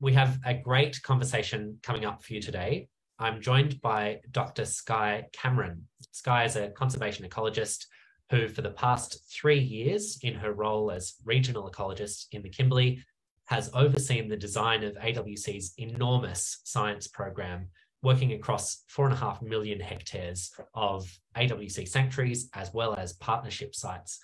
we have a great conversation coming up for you today. I'm joined by Dr. Skye Cameron. Skye is a conservation ecologist who, for the past three years in her role as regional ecologist in the Kimberley, has overseen the design of AWC's enormous science program, working across four and a half million hectares of AWC sanctuaries as well as partnership sites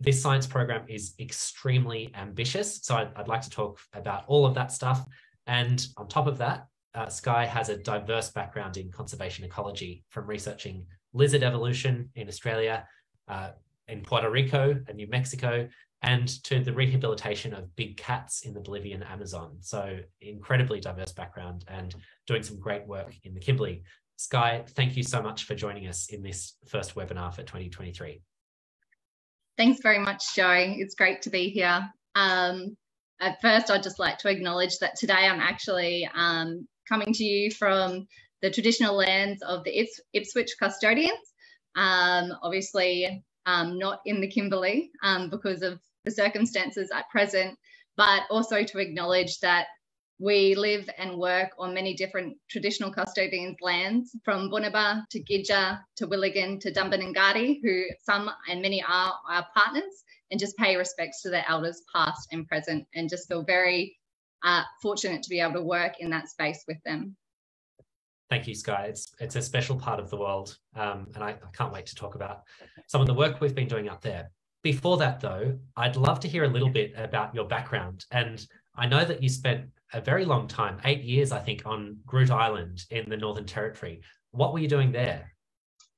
this science program is extremely ambitious. So I'd, I'd, like to talk about all of that stuff. And on top of that, uh, Skye has a diverse background in conservation ecology from researching lizard evolution in Australia, uh, in Puerto Rico and New Mexico, and to the rehabilitation of big cats in the Bolivian Amazon. So incredibly diverse background and doing some great work in the Kimberley. Skye, thank you so much for joining us in this first webinar for 2023. Thanks very much, Joe. It's great to be here. Um, at first, I'd just like to acknowledge that today I'm actually um, coming to you from the traditional lands of the Ipswich custodians. Um, obviously, um, not in the Kimberley um, because of the circumstances at present, but also to acknowledge that we live and work on many different traditional custodians' lands, from Bunuba to Gidja to Wilinggin to Dambimangari, who some and many are our partners, and just pay respects to their elders past and present, and just feel very uh, fortunate to be able to work in that space with them. Thank you, Skye. It's it's a special part of the world, um, and I, I can't wait to talk about some of the work we've been doing up there. Before that, though, I'd love to hear a little bit about your background. And I know that you spent a very long time, eight years, I think, on Groote Island in the Northern Territory. What were you doing there?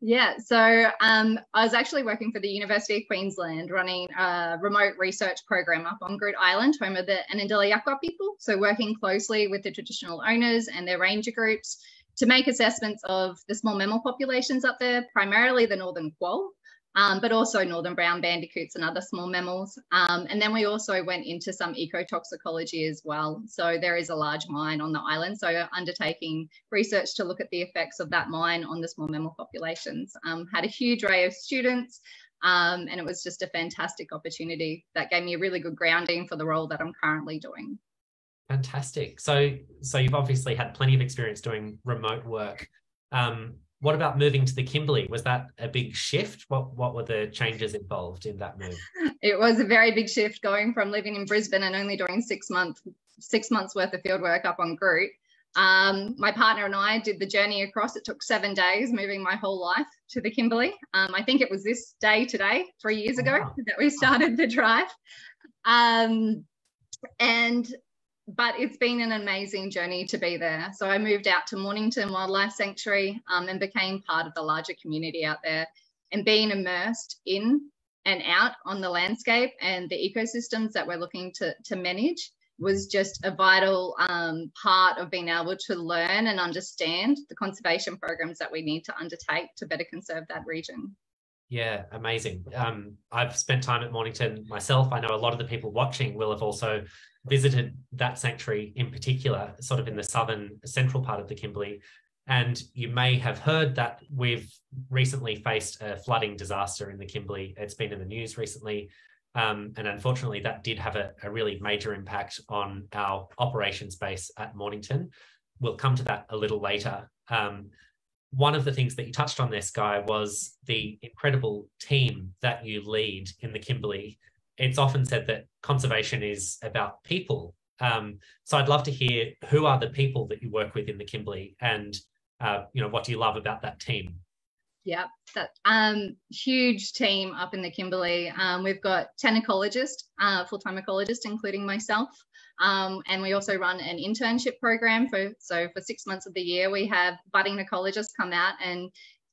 Yeah, so um, I was actually working for the University of Queensland running a remote research program up on Groote Island, home of the Anindilyakwa people. So working closely with the traditional owners and their ranger groups to make assessments of the small mammal populations up there, primarily the northern quoll, um, but also northern brown bandicoots and other small mammals. Um, and then we also went into some ecotoxicology as well. So there is a large mine on the island. So undertaking research to look at the effects of that mine on the small mammal populations. Um, had a huge array of students. Um, and it was just a fantastic opportunity that gave me a really good grounding for the role that I'm currently doing. Fantastic. So, so you've obviously had plenty of experience doing remote work. Um, what about moving to the Kimberley? Was that a big shift? What what were the changes involved in that move? It was a very big shift going from living in Brisbane and only doing six months six months worth of field work up on Groote. Um, my partner and I did the journey across. It took seven days, moving my whole life to the Kimberley. Um, I think it was this day today, three years ago, wow. that we started the drive. Um, and but it's been an amazing journey to be there. So I moved out to Mornington Wildlife Sanctuary um, and became part of the larger community out there and being immersed in and out on the landscape and the ecosystems that we're looking to, to manage was just a vital um, part of being able to learn and understand the conservation programs that we need to undertake to better conserve that region. Yeah, amazing. Um, I've spent time at Mornington myself. I know a lot of the people watching will have also visited that sanctuary in particular, sort of in the southern central part of the Kimberley. And you may have heard that we've recently faced a flooding disaster in the Kimberley. It's been in the news recently. Um, and unfortunately, that did have a, a, really major impact on our operations base at Mornington. We'll come to that a little later. Um, one of the things that you touched on this Skye was the incredible team that you lead in the Kimberley it's often said that conservation is about people. Um, so I'd love to hear who are the people that you work with in the Kimberley, and uh, you know what do you love about that team? Yeah, that um, huge team up in the Kimberley. Um, we've got 10 ecologists, uh, full-time ecologists, including myself. Um, and we also run an internship program for, so for six months of the year, we have budding ecologists come out and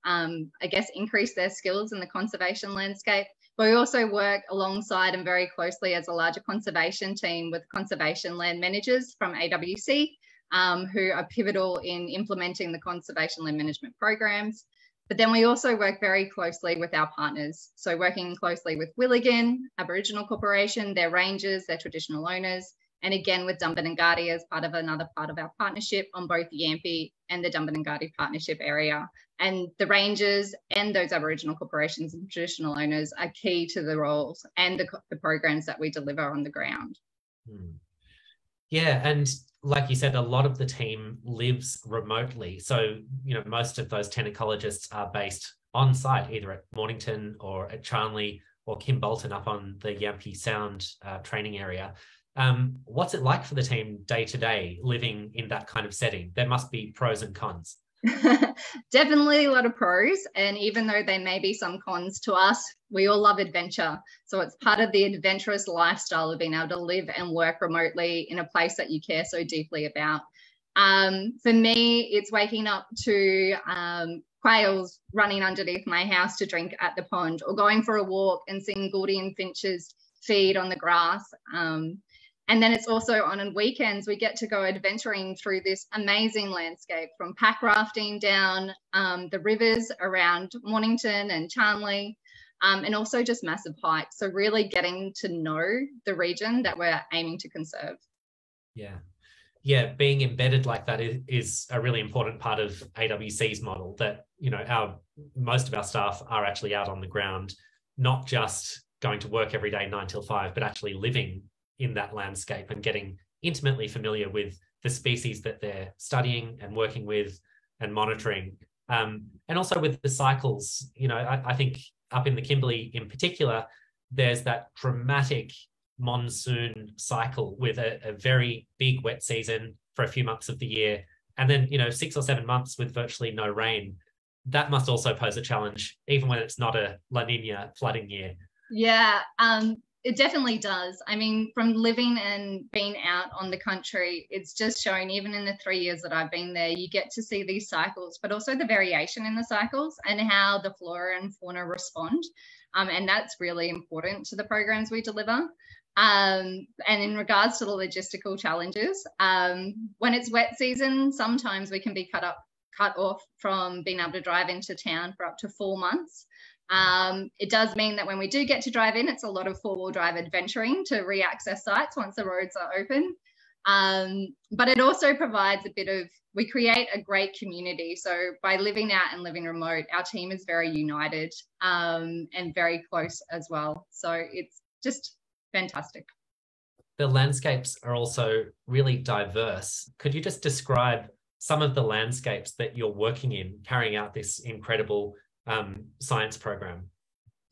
um, I guess increase their skills in the conservation landscape. But we also work alongside and very closely as a larger conservation team with conservation land managers from AWC, um, who are pivotal in implementing the conservation land management programs. But then we also work very closely with our partners. So working closely with Wilinggin, Aboriginal Corporation, their rangers, their traditional owners, and again with Dambimangari as part of another part of our partnership on both the Yampi and the Dambimangari partnership area. And the rangers and those Aboriginal corporations and traditional owners are key to the roles and the, the programs that we deliver on the ground. Hmm. Yeah, and like you said, a lot of the team lives remotely. So, you know, most of those ten ecologists are based on site, either at Mornington or at Charnley or Kimbolton up on the Yampi Sound uh, training area. Um, what's it like for the team day to day living in that kind of setting? There must be pros and cons. Definitely a lot of pros. And even though there may be some cons to us, we all love adventure. So it's part of the adventurous lifestyle of being able to live and work remotely in a place that you care so deeply about. Um, for me, it's waking up to um, quails running underneath my house to drink at the pond, or going for a walk and seeing Gouldian finches feed on the grass. Um, and then it's also on weekends, we get to go adventuring through this amazing landscape from pack rafting down um, the rivers around Mornington and Charnley, um, and also just massive hikes. So, really getting to know the region that we're aiming to conserve. Yeah. Yeah, being embedded like that is, is a really important part of AWC's model that, you know, our most of our staff are actually out on the ground, not just going to work every day nine till five, but actually living in that landscape and getting intimately familiar with the species that they're studying and working with and monitoring. Um, and also with the cycles, you know, I, I, think up in the Kimberley in particular, there's that dramatic monsoon cycle with a, a very big wet season for a few months of the year. And then, you know, six or seven months with virtually no rain. That must also pose a challenge, even when it's not a La Nina flooding year. Yeah. Um, it definitely does. I mean, from living and being out on the country, it's just shown, even in the three years that I've been there, you get to see these cycles, but also the variation in the cycles and how the flora and fauna respond. Um, and that's really important to the programs we deliver. Um, and in regards to the logistical challenges, um, when it's wet season, sometimes we can be cut up, cut off from being able to drive into town for up to four months. Um, it does mean that when we do get to drive in, it's a lot of four wheel drive adventuring to re access sites once the roads are open. Um, but it also provides a bit of, we create a great community. So by living out and living remote, our team is very united um, and very close as well. So it's just fantastic. The landscapes are also really diverse. Could you just describe some of the landscapes that you're working in, carrying out this incredible um, science program?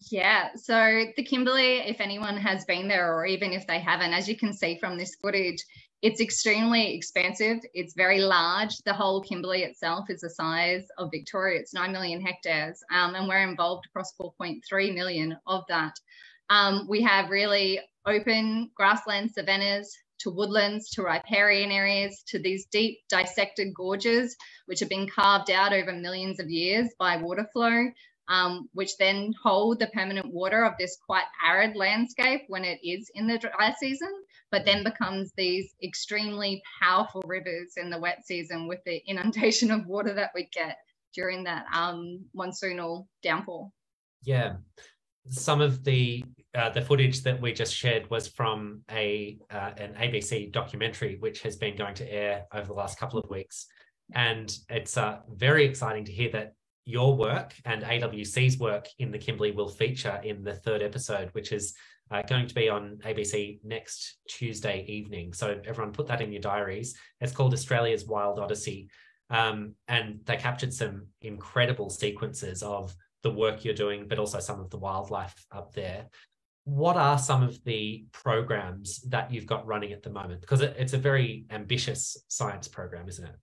Yeah, so the Kimberley, if anyone has been there or even if they haven't, as you can see from this footage, it's extremely expansive. It's very large. The whole Kimberley itself is the size of Victoria. It's 9 million hectares, um, and we're involved across 4.3 million of that. Um, we have really open grassland savannas, to woodlands, to riparian areas, to these deep dissected gorges, which have been carved out over millions of years by water flow, um, which then hold the permanent water of this quite arid landscape when it is in the dry season, but then becomes these extremely powerful rivers in the wet season with the inundation of water that we get during that um, monsoonal downpour. Yeah. Some of the uh, the footage that we just shared was from a uh, an ABC documentary, which has been going to air over the last couple of weeks, and it's uh, very exciting to hear that your work and AWC's work in the Kimberley will feature in the third episode, which is uh, going to be on ABC next Tuesday evening. So everyone, put that in your diaries. It's called Australia's Wild Odyssey, um, and they captured some incredible sequences of the work you're doing, but also some of the wildlife up there what are some of the programs that you've got running at the moment? Because it, it's a very ambitious science program, isn't it?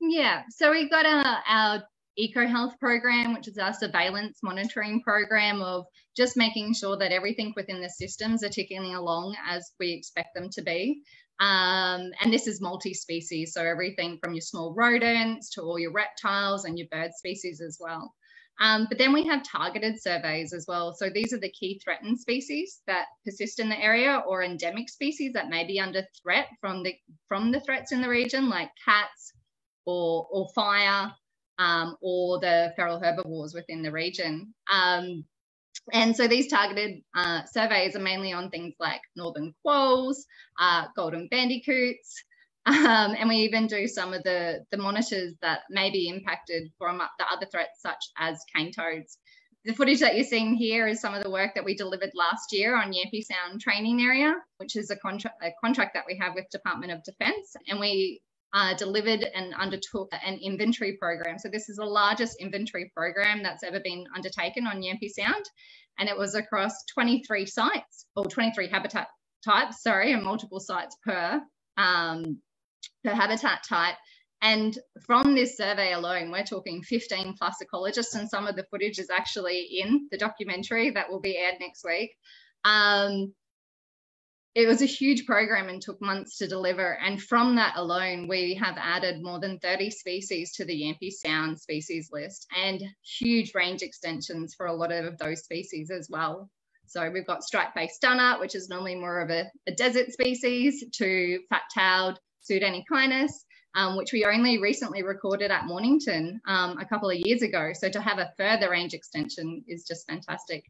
Yeah. So we've got our, our eco health program, which is our surveillance monitoring program of just making sure that everything within the systems are ticking along as we expect them to be. Um, and this is multi-species, so everything from your small rodents to all your reptiles and your bird species as well. Um, but then we have targeted surveys as well. So these are the key threatened species that persist in the area or endemic species that may be under threat from the from the threats in the region, like cats or, or fire um, or the feral herbivores within the region. Um, and so these targeted uh, surveys are mainly on things like northern quolls, uh, golden bandicoots, um, and we even do some of the, the monitors that may be impacted from the other threats, such as cane toads. the footage that you're seeing here is some of the work that we delivered last year on Yampi Sound Training Area, which is a, contra- a contract that we have with Department of Defence. And we uh, delivered and undertook an inventory program. So this is the largest inventory program that's ever been undertaken on Yampi Sound. And it was across 23 sites or 23 habitat types, sorry, and multiple sites per, um, per habitat type. And from this survey alone, we're talking 15 plus ecologists, and some of the footage is actually in the documentary that will be aired next week. Um, it was a huge program and took months to deliver. And from that alone, we have added more than 30 species to the Yampi Sound species list and huge range extensions for a lot of those species as well. So we've got striped-faced dunnart, which is normally more of a, a desert species, to fat-tailed Pseudantechinus, um, which we only recently recorded at Mornington um, a couple of years ago. So to have a further range extension is just fantastic.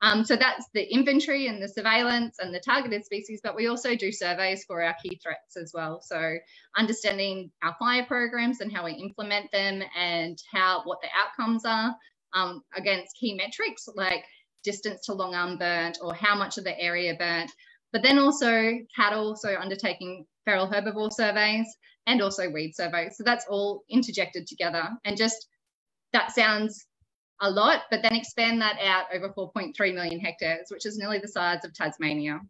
Um, so that's the inventory and the surveillance and the targeted species, but we also do surveys for our key threats as well. So understanding our fire programs and how we implement them and how what the outcomes are um, against key metrics like distance to long unburnt or how much of the area burnt, but then also cattle, so undertaking feral herbivore surveys and also weed surveys. So that's all interjected together. And just that sounds a lot, but then expand that out over 4.3 million hectares, which is nearly the size of Tasmania.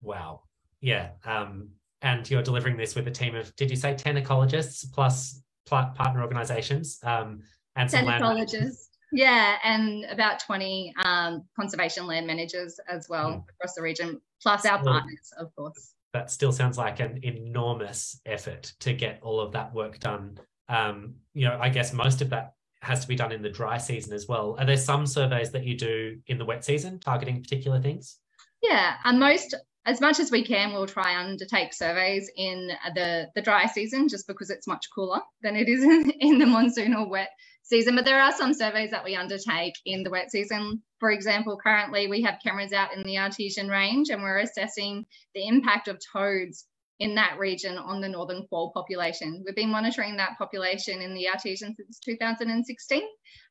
Wow. Yeah. Um, and you're delivering this with a team of, did you say 10 ecologists plus partner organizations um, and 10 ecologists. Yeah, and about 20 um, conservation land managers as well mm. across the region, plus our partners, of course that still sounds like an enormous effort to get all of that work done. Um, you know, I guess most of that has to be done in the dry season as well. Are there some surveys that you do in the wet season targeting particular things? Yeah, and most as much as we can, we'll try and undertake surveys in the, the dry season just because it's much cooler than it is in, in the monsoon or wet season. But there are some surveys that we undertake in the wet season. For example, currently we have cameras out in the Artesian Range and we're assessing the impact of toads in that region on the northern quoll population. We've been monitoring that population in the Artesian since 2016.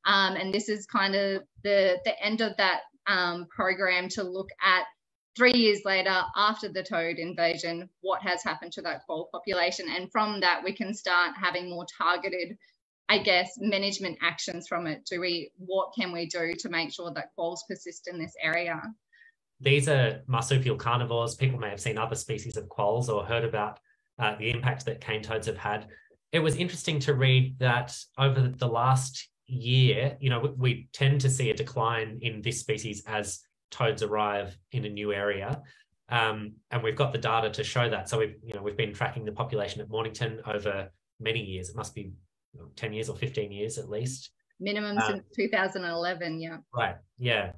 Um, and this is kind of the, the end of that um, program to look at three years later, after the toad invasion, what has happened to that quoll population. And from that, we can start having more targeted I guess, management actions from it? Do we, what can we do to make sure that quolls persist in this area? These are marsupial carnivores. People may have seen other species of quolls or heard about uh, the impact that cane toads have had. It was interesting to read that over the last year, you know, we, tend to see a decline in this species as toads arrive in a new area. Um, and we've got the data to show that. So we've, you know, we've been tracking the population at Mornington over many years. It must be 10 years or 15 years at least. Minimum um, since 2011 yeah. Right yeah.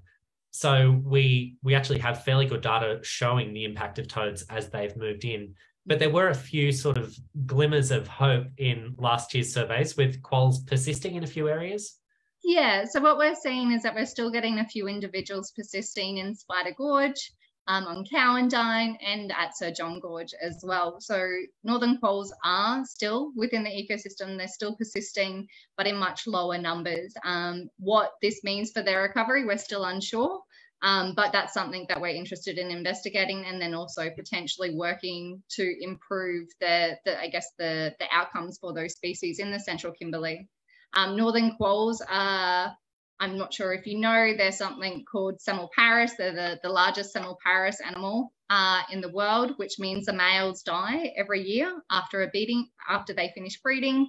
So we we actually have fairly good data showing the impact of toads as they've moved in but there were a few sort of glimmers of hope in last year's surveys with quolls persisting in a few areas. Yeah so what we're seeing is that we're still getting a few individuals persisting in spider gorge um, on Cowendine and at Sir John Gorge as well. So northern quolls are still within the ecosystem, they're still persisting, but in much lower numbers. Um, what this means for their recovery, we're still unsure. Um, but that's something that we're interested in investigating and then also potentially working to improve the, the I guess the, the outcomes for those species in the central Kimberley. Um, northern quolls are I'm not sure if you know, there's something called semelparous. They're the, the largest semelparous animal uh, in the world, which means the males die every year after a beating, after they finish breeding.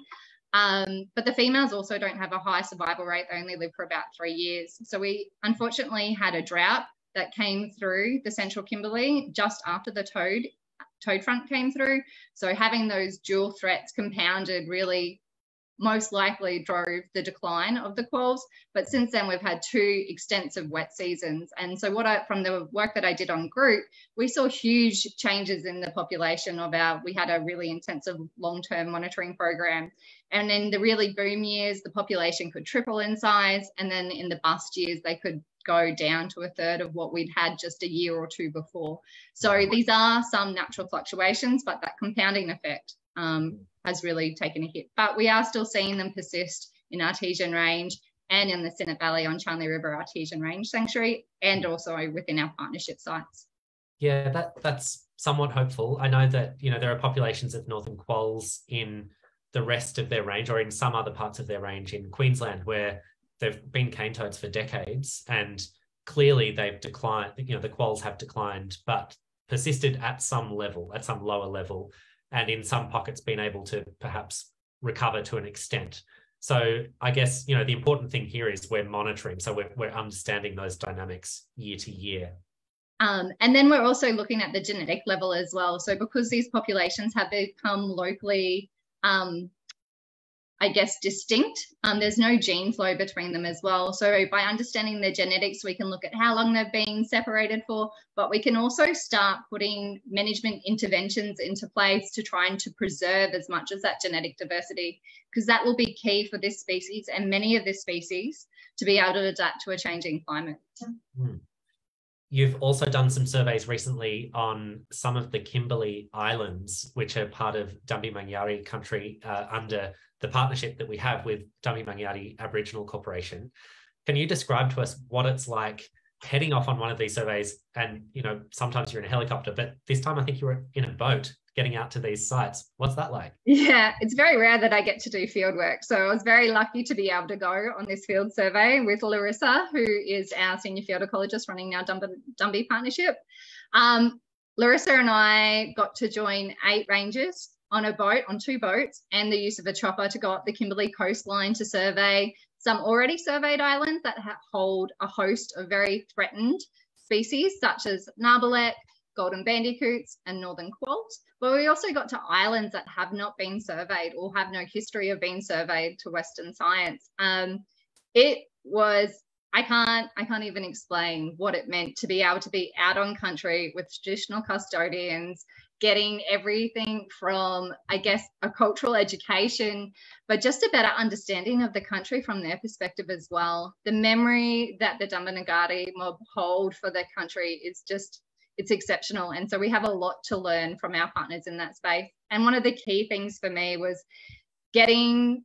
Um, but the females also don't have a high survival rate. They only live for about three years. So we unfortunately had a drought that came through the central Kimberley just after the toad toad front came through. So having those dual threats compounded really most likely drove the decline of the quolls. But since then, we've had two extensive wet seasons. And so, what I, from the work that I did on Groote, we saw huge changes in the population of our, we had a really intensive long term monitoring program. And in the really boom years, the population could triple in size. And then in the bust years, they could go down to a third of what we'd had just a year or two before. So these are some natural fluctuations, but that compounding effect um, has really taken a hit. But we are still seeing them persist in artesian range and in the Cynnet Valley on Charnley River Artesian Range Sanctuary, and also within our partnership sites. Yeah, that that's somewhat hopeful. I know that you know there are populations of northern quolls in the rest of their range or in some other parts of their range in Queensland where they've been cane toads for decades and clearly they've declined, you know, the quolls have declined, but persisted at some level, at some lower level, and in some pockets been able to perhaps recover to an extent. So I guess, you know, the important thing here is we're monitoring. So we're, we're understanding those dynamics year to year. Um, and then we're also looking at the genetic level as well. So because these populations have become locally um, I guess, distinct. Um, there's no gene flow between them as well. So by understanding their genetics, we can look at how long they've been separated for, but we can also start putting management interventions into place to try and to preserve as much as that genetic diversity, because that will be key for this species and many of this species to be able to adapt to a changing climate. Mm. You've also done some surveys recently on some of the Kimberley Islands, which are part of Dambimangari country uh, under the partnership that we have with Dambimangari Aboriginal Corporation. Can you describe to us what it's like heading off on one of these surveys? And you know, sometimes you're in a helicopter, but this time I think you were in a boat getting out to these sites. What's that like? Yeah, it's very rare that I get to do field work. So I was very lucky to be able to go on this field survey with Larissa, who is our senior field ecologist running our Dumby partnership. Um, Larissa and I got to join eight rangers on a boat, on two boats, and the use of a chopper to go up the Kimberley coastline to survey some already surveyed islands that hold a host of very threatened species, such as nabarlek, golden bandicoots, and northern quolls. But we also got to islands that have not been surveyed or have no history of being surveyed to Western science. Um, it was I can't I can't even explain what it meant to be able to be out on country with traditional custodians getting everything from, I guess, a cultural education, but just a better understanding of the country from their perspective as well. The memory that the Dambimangari mob hold for their country is just, it's exceptional. And so we have a lot to learn from our partners in that space. And one of the key things for me was getting,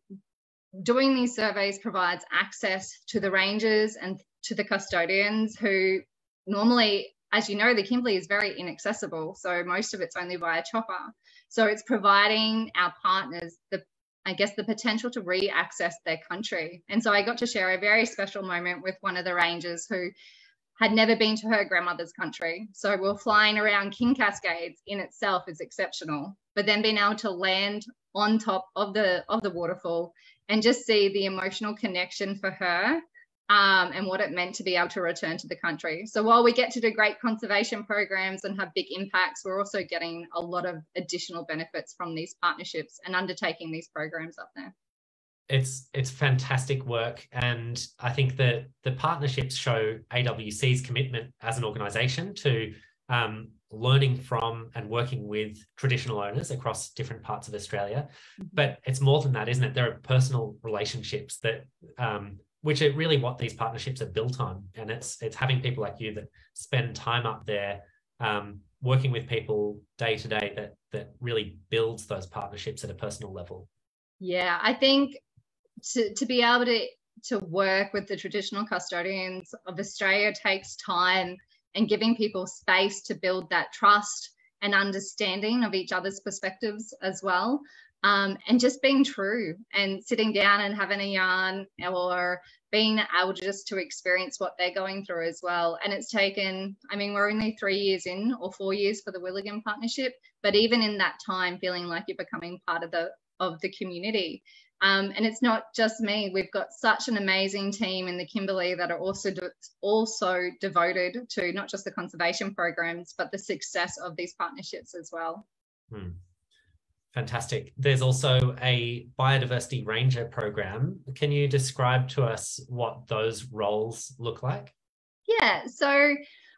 doing these surveys provides access to the rangers and to the custodians who normally as you know, the Kimberley is very inaccessible. So most of it's only via chopper. So it's providing our partners the, I guess, the potential to re-access their country. And so I got to share a very special moment with one of the rangers who had never been to her grandmother's country. So we're flying around King Cascades in itself is exceptional. But then being able to land on top of the of the waterfall and just see the emotional connection for her um, and what it meant to be able to return to the country. So while we get to do great conservation programs and have big impacts, we're also getting a lot of additional benefits from these partnerships and undertaking these programs up there. It's it's fantastic work, and I think that the partnerships show AWC's commitment as an organisation to um, learning from and working with traditional owners across different parts of Australia. Mm-hmm. But it's more than that, isn't it? There are personal relationships that um, which are really what these partnerships are built on. And it's it's having people like you that spend time up there um, working with people day to day that that really builds those partnerships at a personal level. Yeah, I think to to be able to to work with the traditional custodians of Australia takes time and giving people space to build that trust and understanding of each other's perspectives as well um, and just being true and sitting down and having a yarn or being able just to experience what they're going through as well. And it's taken, I mean, we're only three years in or four years for the Wilinggin partnership, but even in that time, feeling like you're becoming part of the of the community. Um, and it's not just me. We've got such an amazing team in the Kimberley that are also also devoted to not just the conservation programs, but the success of these partnerships as well. Hmm. Fantastic. There's also a biodiversity ranger program. Can you describe to us what those roles look like? Yeah, so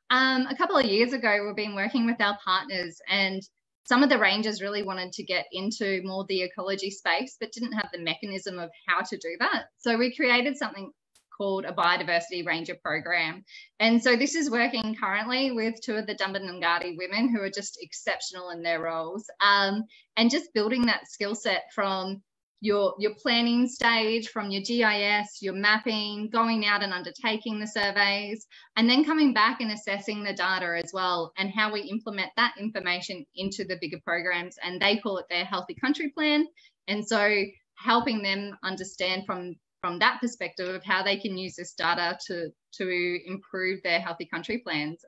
um, a couple of years ago, we've been working with our partners, and some of the rangers really wanted to get into more the ecology space, but didn't have the mechanism of how to do that. So we created something called a biodiversity ranger program. And so this is working currently with two of the Dambimangari women who are just exceptional in their roles um, and just building that skill set from your your planning stage from your GIS, your mapping, going out and undertaking the surveys, and then coming back and assessing the data as well, and how we implement that information into the bigger programs. And they call it their healthy country plan. And so helping them understand from from that perspective of how they can use this data to to improve their healthy country plans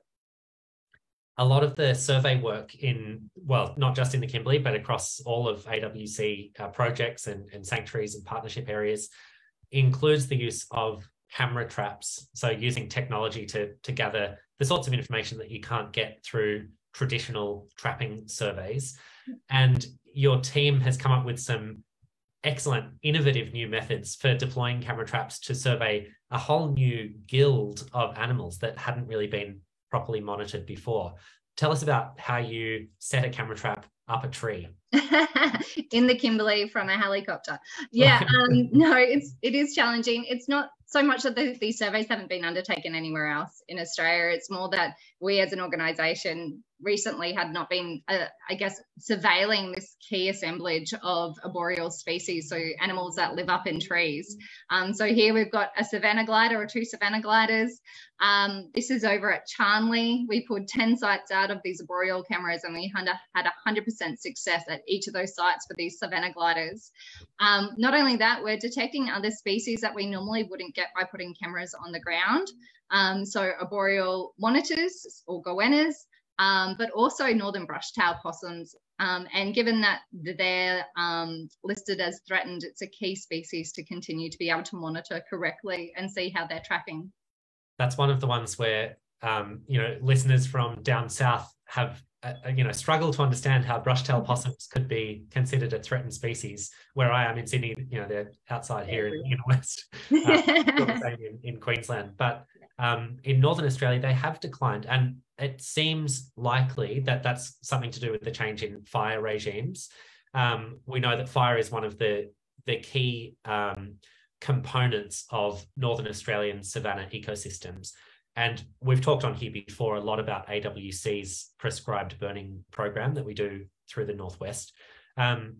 a lot of the survey work in, well, not just in the Kimberley, but across all of AWC uh, projects and, and sanctuaries and partnership areas includes the use of camera traps. So using technology to, to gather the sorts of information that you can't get through traditional trapping surveys. And your team has come up with some excellent, innovative new methods for deploying camera traps to survey a whole new guild of animals that hadn't really been properly monitored before. Tell us about how you set a camera trap up a tree. in the Kimberley from a helicopter. Yeah, um, no, it's it is challenging. It's not so much that the, these surveys haven't been undertaken anywhere else in Australia. It's more that we as an organisation recently had not been, uh, I guess, surveilling this key assemblage of arboreal species, so animals that live up in trees. Um, so here we've got a savanna glider or two savanna gliders. Um, this is over at Charnley. We pulled 10 sites out of these arboreal cameras and we had, had 100% success at each of those sites for these savanna gliders. Um, not only that, we're detecting other species that we normally wouldn't get by putting cameras on the ground. Um, so arboreal monitors or goannas, um, but also northern brush-tailed possums. Um, and given that they're um, listed as threatened, it's a key species to continue to be able to monitor correctly and see how they're tracking. That's one of the ones where um, you know listeners from down south have uh, uh, you know struggle to understand how brush-tailed mm-hmm. possums could be considered a threatened species. Where I am in Sydney, you know they're outside here in, in the west, uh, in, in Queensland, but um, in Northern Australia, they have declined. And it seems likely that that's something to do with the change in fire regimes. Um, we know that fire is one of the, the key um, components of Northern Australian savanna ecosystems. And we've talked on here before a lot about AWC's prescribed burning program that we do through the Northwest. Um,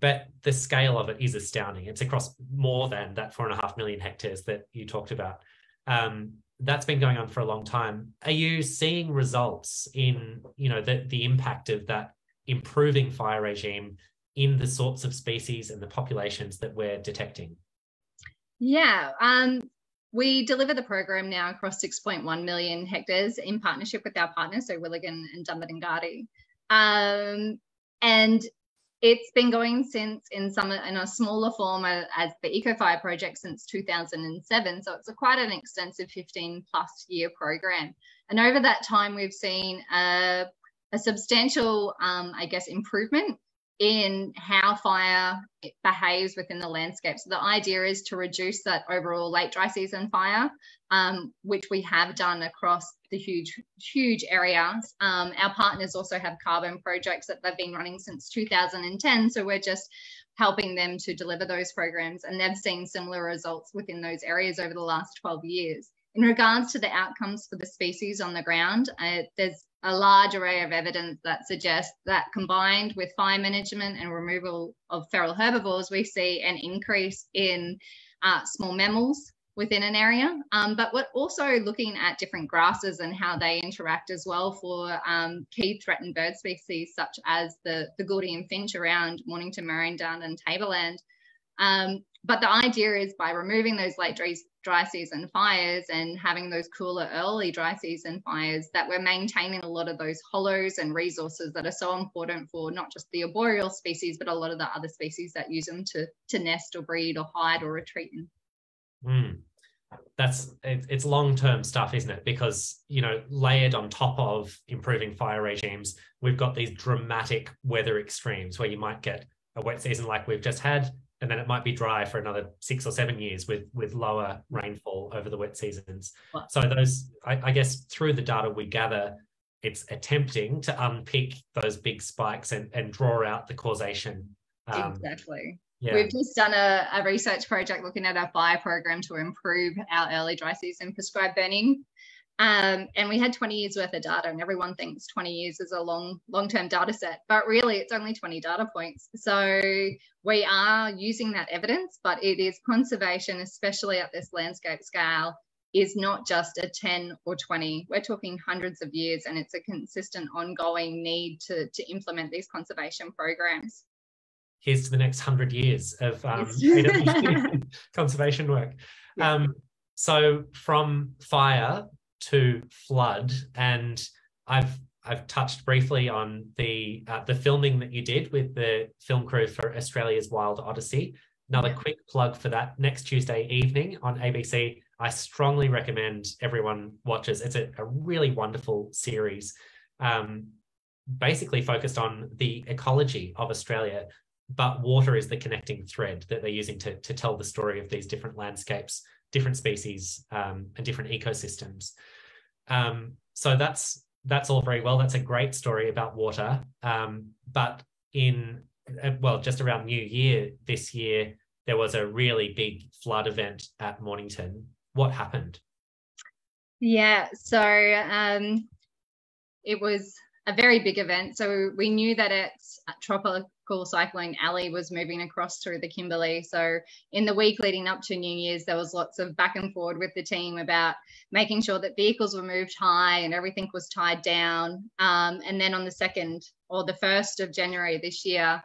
but the scale of it is astounding. It's across more than that four and a half million hectares that you talked about. Um, that's been going on for a long time. Are you seeing results in, you know, the, the impact of that improving fire regime in the sorts of species and the populations that we're detecting? Yeah, um, we deliver the program now across 6.1 million hectares in partnership with our partners, so Wilinggin and Dumbat Um, and it's been going since in some in a smaller form as the EcoFire project since 2007. So it's a quite an extensive 15 plus year program. And over that time, we've seen a, a substantial, um, I guess, improvement in how fire behaves within the landscape. So the idea is to reduce that overall late dry season fire, um, which we have done across the huge, huge areas. Um, our partners also have carbon projects that they've been running since 2010. So we're just helping them to deliver those programs and they've seen similar results within those areas over the last 12 years. In regards to the outcomes for the species on the ground, uh, there's a large array of evidence that suggests that combined with fire management and removal of feral herbivores, we see an increase in uh, small mammals within an area. Um, but we're also looking at different grasses and how they interact as well for um, key threatened bird species, such as the, the Gouldian finch around Mornington, Down and Tableland. Um, but the idea is by removing those late dry season fires and having those cooler early dry season fires that we're maintaining a lot of those hollows and resources that are so important for not just the arboreal species but a lot of the other species that use them to to nest or breed or hide or retreat in mm. that's it's long-term stuff isn't it because you know layered on top of improving fire regimes we've got these dramatic weather extremes where you might get a wet season like we've just had and then it might be dry for another six or seven years with with lower rainfall over the wet seasons. So those, I, I, guess, through the data we gather, it's attempting to unpick those big spikes and and draw out the causation. Um, exactly. Yeah. We've just done a, a research project looking at our fire program to improve our early dry season prescribed burning Um, and we had 20 years worth of data, and everyone thinks 20 years is a long, long-term data set, but really it's only 20 data points. So we are using that evidence, but it is conservation, especially at this landscape scale, is not just a 10 or 20. We're talking hundreds of years, and it's a consistent, ongoing need to, to implement these conservation programs. Here's to the next hundred years of um, conservation work. Yeah. Um, so from fire to flood, and I've I've touched briefly on the uh, the filming that you did with the film crew for Australia's Wild Odyssey. Another quick plug for that next Tuesday evening on ABC. I strongly recommend everyone watches. It's a, a really wonderful series, um, basically focused on the ecology of Australia, but water is the connecting thread that they're using to, to tell the story of these different landscapes, different species, um, and different ecosystems. Um, so that's that's all very well. That's a great story about water. Um, but in uh, well, just around New Year this year, there was a really big flood event at Mornington. What happened? Yeah, so um, it was a very big event. So we knew that it's tropical cyclone Ellie was moving across through the Kimberley. So in the week leading up to New Year's, there was lots of back and forward with the team about making sure that vehicles were moved high and everything was tied down. Um, and then on the second or the first of January this year,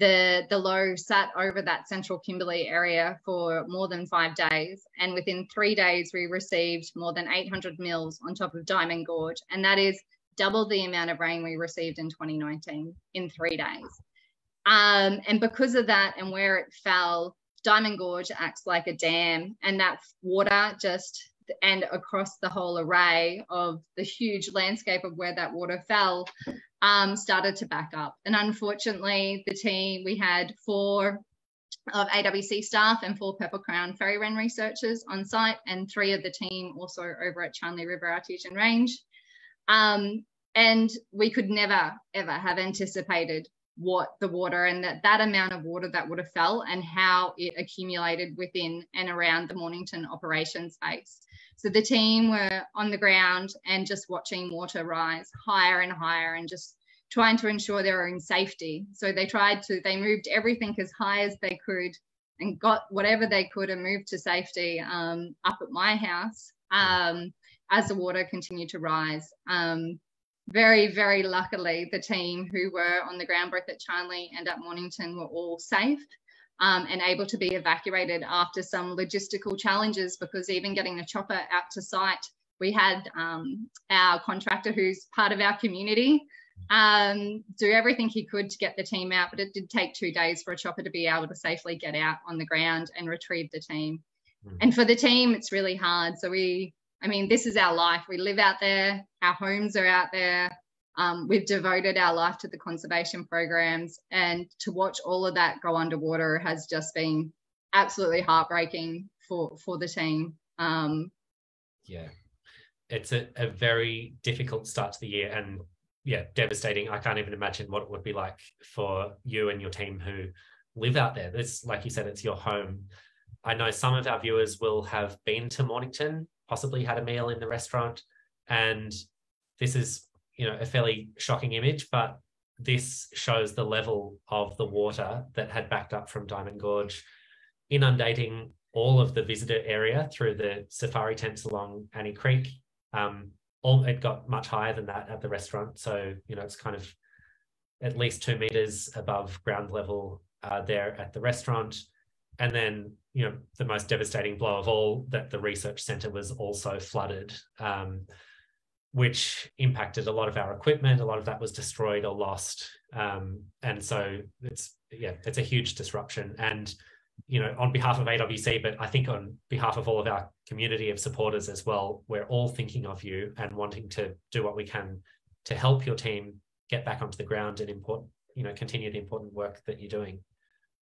the the low sat over that central Kimberley area for more than five days, and within three days we received more than 800 mils on top of Diamond Gorge, and that is double the amount of rain we received in 2019 in three days. Um, and because of that and where it fell, Diamond Gorge acts like a dam, and that water just and across the whole array of the huge landscape of where that water fell um, started to back up. And unfortunately, the team we had four of AWC staff and four Purple Crown Fairy Wren researchers on site, and three of the team also over at Charnley River Artesian Range. Um, and we could never, ever have anticipated what the water and that that amount of water that would have fell and how it accumulated within and around the Mornington operations base. So the team were on the ground and just watching water rise higher and higher and just trying to ensure their own safety. So they tried to, they moved everything as high as they could and got whatever they could and moved to safety um, up at my house um, as the water continued to rise. Um, very, very luckily, the team who were on the ground both at Charnley and at Mornington were all safe um, and able to be evacuated after some logistical challenges because even getting the chopper out to site, we had um, our contractor who's part of our community um, do everything he could to get the team out, but it did take two days for a chopper to be able to safely get out on the ground and retrieve the team. Mm. And for the team, it's really hard. So we I mean, this is our life. We live out there, our homes are out there. Um, we've devoted our life to the conservation programs, and to watch all of that go underwater has just been absolutely heartbreaking for for the team. Um, yeah, it's a, a very difficult start to the year, and yeah, devastating. I can't even imagine what it would be like for you and your team who live out there. This, like you said, it's your home. I know some of our viewers will have been to Mornington possibly had a meal in the restaurant. And this is, you know, a fairly shocking image, but this shows the level of the water that had backed up from Diamond Gorge, inundating all of the visitor area through the safari tents along Annie Creek. Um, all, it got much higher than that at the restaurant. So, you know, it's kind of at least two meters above ground level uh, there at the restaurant. And then you know the most devastating blow of all that the research center was also flooded um, which impacted a lot of our equipment. A lot of that was destroyed or lost. Um, and so it's yeah it's a huge disruption. And you know on behalf of awc but i think on behalf of all of our community of supporters as well we're all thinking of you and wanting to do what we can to help your team get back onto the ground and important you know continue the important work that you're doing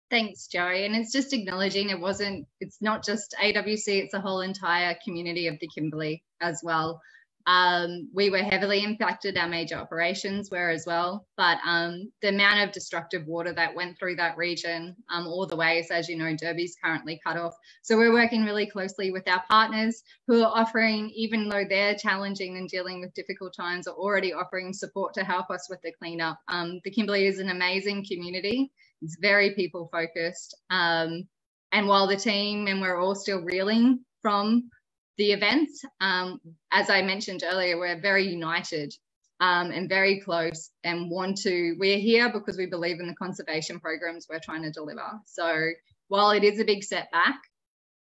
Thanks, Joey. And it's just acknowledging it wasn't, it's not just AWC, it's a whole entire community of the Kimberley as well. Um, we were heavily impacted, our major operations were as well. But um, the amount of destructive water that went through that region, um, all the ways, as you know, Derby's currently cut off. So we're working really closely with our partners who are offering, even though they're challenging and dealing with difficult times, are already offering support to help us with the cleanup. Um, the Kimberley is an amazing community. It's very people focused. Um, and while the team and we're all still reeling from the events, um, as I mentioned earlier, we're very united um, and very close and want to, we're here because we believe in the conservation programs we're trying to deliver. So while it is a big setback,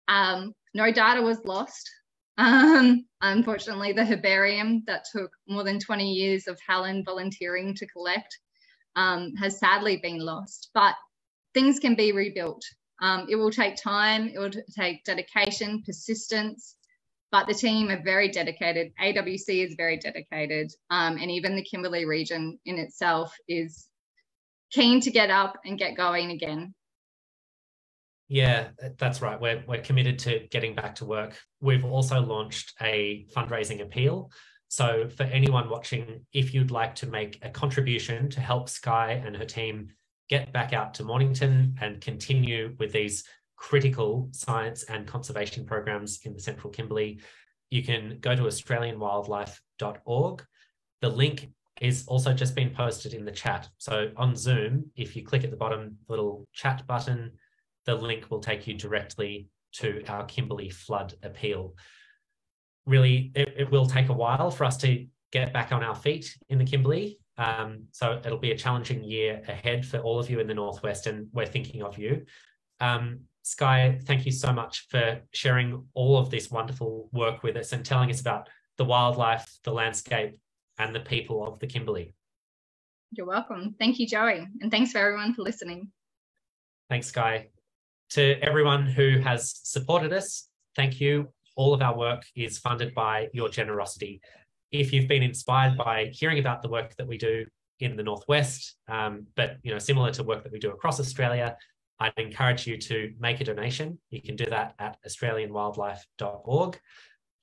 um, no data was lost. Um, unfortunately, the herbarium that took more than 20 years of Helen volunteering to collect um, has sadly been lost, but things can be rebuilt. Um, it will take time, it will take dedication, persistence, but the team are very dedicated. AWC is very dedicated, um, and even the Kimberley region in itself is keen to get up and get going again. Yeah, that's right. We're, we're committed to getting back to work. We've also launched a fundraising appeal. So, for anyone watching, if you'd like to make a contribution to help Skye and her team get back out to Mornington and continue with these critical science and conservation programs in the Central Kimberley, you can go to australianwildlife.org. The link is also just been posted in the chat. So on Zoom, if you click at the bottom little chat button, the link will take you directly to our Kimberley flood appeal. Really, it, it will take a while for us to get back on our feet in the Kimberley. Um, so it'll be a challenging year ahead for all of you in the Northwest, and we're thinking of you. Um, Skye, thank you so much for sharing all of this wonderful work with us and telling us about the wildlife, the landscape, and the people of the Kimberley. You're welcome. Thank you, Joey. And thanks for everyone for listening. Thanks, Skye. To everyone who has supported us, thank you. All of our work is funded by your generosity. If you've been inspired by hearing about the work that we do in the Northwest, um, but you know, similar to work that we do across Australia, I'd encourage you to make a donation. You can do that at australianwildlife.org.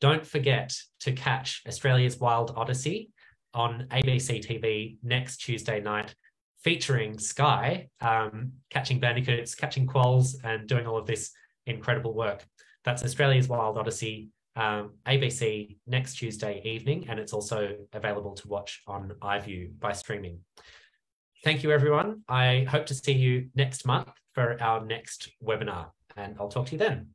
Don't forget to catch Australia's Wild Odyssey on ABC TV next Tuesday night, featuring Skye um, catching bandicoots, catching quolls, and doing all of this incredible work. That's Australia's Wild Odyssey, um, ABC next Tuesday evening, and it's also available to watch on iView by streaming. Thank you, everyone. I hope to see you next month for our next webinar, and I'll talk to you then.